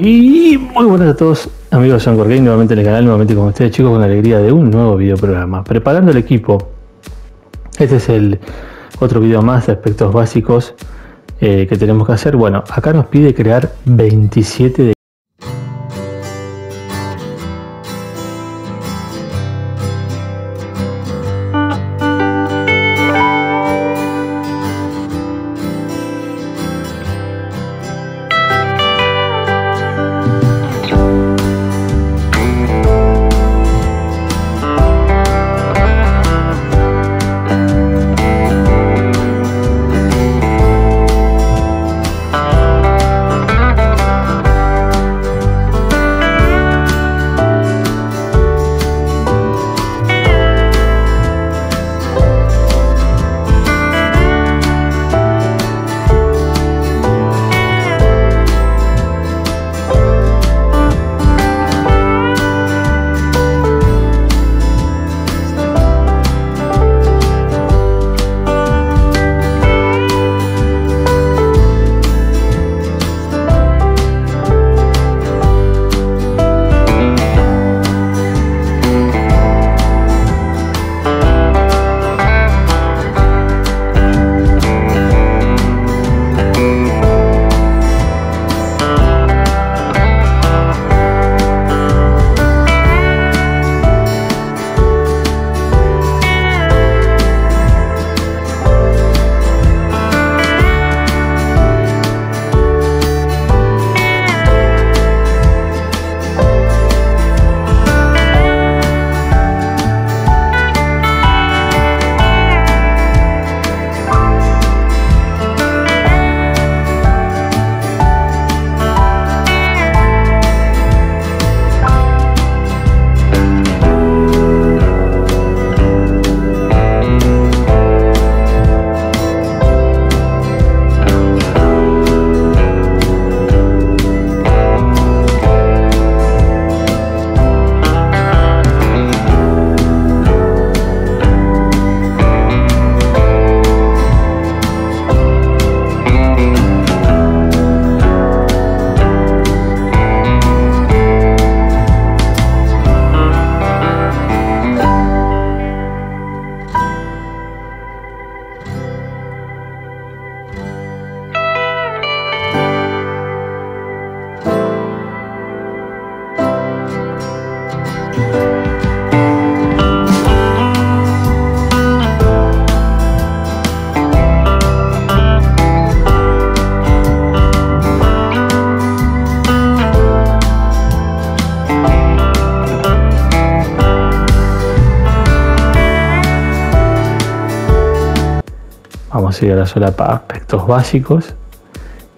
Muy buenas a todos, amigos de Game, nuevamente en el canal, nuevamente con ustedes chicos, con la alegría de un nuevo video programa. Preparando el equipo, este es el otro video más de aspectos básicos eh, que tenemos que hacer. Bueno, acá nos pide crear 27 de Vamos a ir a la sola para aspectos básicos.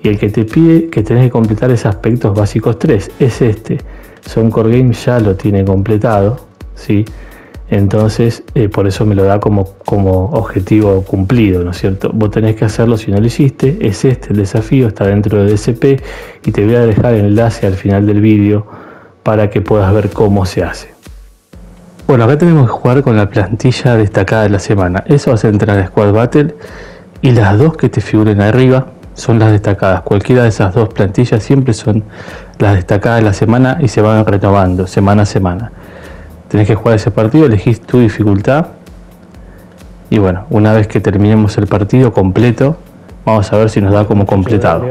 Y el que te pide que tenés que completar es aspectos básicos 3. Es este. Son Core Game ya lo tiene completado. ¿sí? Entonces, eh, por eso me lo da como, como objetivo cumplido, ¿no es cierto? Vos tenés que hacerlo si no lo hiciste. Es este el desafío, está dentro de DSP. Y te voy a dejar el enlace al final del vídeo para que puedas ver cómo se hace. Bueno, acá tenemos que jugar con la plantilla destacada de la semana. Eso a entrar a Squad Battle y las dos que te figuren arriba son las destacadas. Cualquiera de esas dos plantillas siempre son las destacadas de la semana y se van renovando semana a semana. Tenés que jugar ese partido, elegís tu dificultad y bueno, una vez que terminemos el partido completo, vamos a ver si nos da como completado.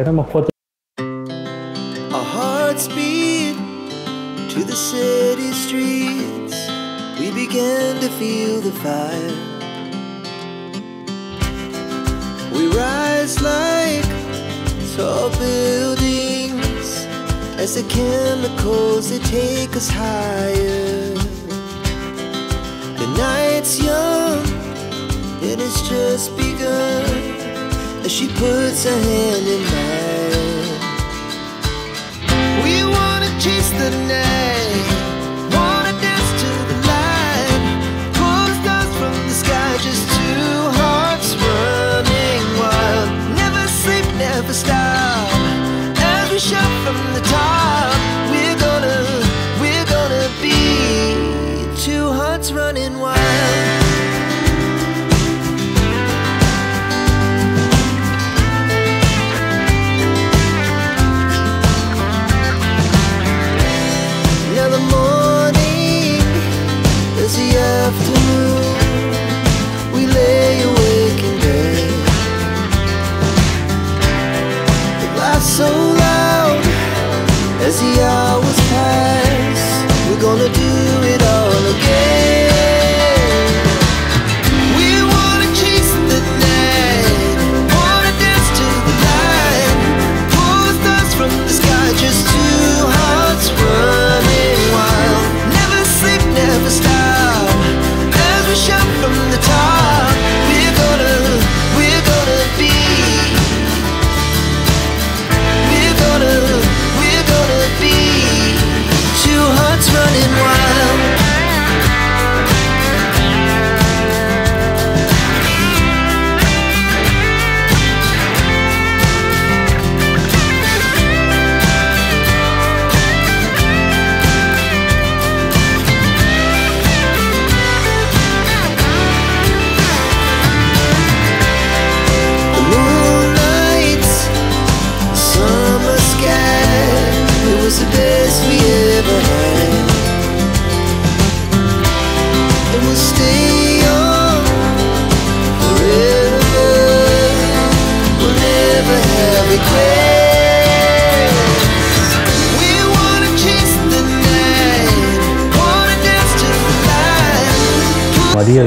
As the chemicals they take us higher. The night's young, it has just begun as she puts her hand in mine. We wanna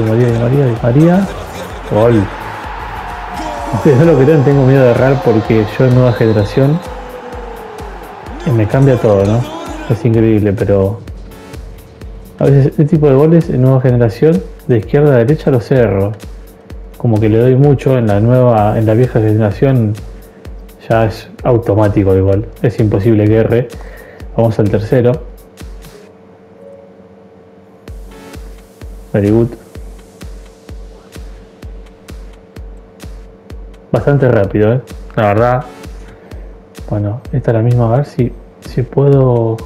María, Di María, Di María, Di María. Gol. Ustedes no lo crean, tengo miedo de errar porque yo en nueva generación eh, me cambia todo, ¿no? Es increíble, pero a veces este tipo de goles en nueva generación de izquierda a derecha los cerro. Como que le doy mucho en la nueva, en la vieja generación ya es automático igual. Es imposible que erre. Vamos al tercero. Very good. Bastante rápido, ¿eh? La verdad. Bueno, esta es la misma. A ver si, si puedo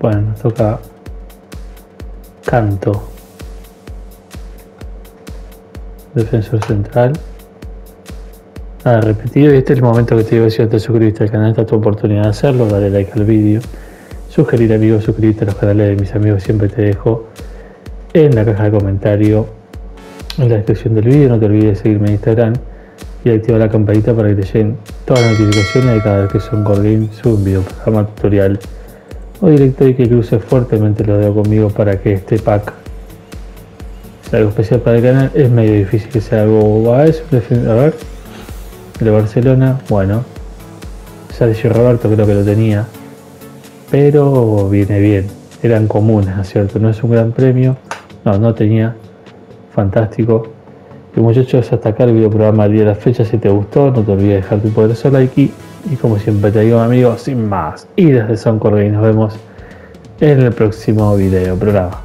Bueno, nos toca canto. Defensor central. Nada, repetido. Y este es el momento que te digo, si ya te suscribiste al canal, esta es tu oportunidad de hacerlo. Dale like al vídeo. Sugerir amigos, suscribirte a los canales de mis amigos. Siempre te dejo en la caja de comentario, en la descripción del vídeo. No te olvides de seguirme en Instagram y activar la campanita para que te lleguen todas las notificaciones de cada vez que son Game, subo un video, programa tutorial o directo y que cruce fuertemente lo dedo conmigo para que este pack sea algo especial para el canal. Es medio difícil que sea algo a eso. A ver, de Barcelona, bueno, Sergio Roberto creo que lo tenía, pero viene bien. Eran comunes, ¿no es cierto? No es un gran premio, no, no tenía. Fantástico. Y muchachos, hasta acá el video programa del día de la fecha. Si te gustó, no te olvides de dejar tu poderoso like y y como siempre te digo amigos, sin más, y desde Son y nos vemos en el próximo video programa.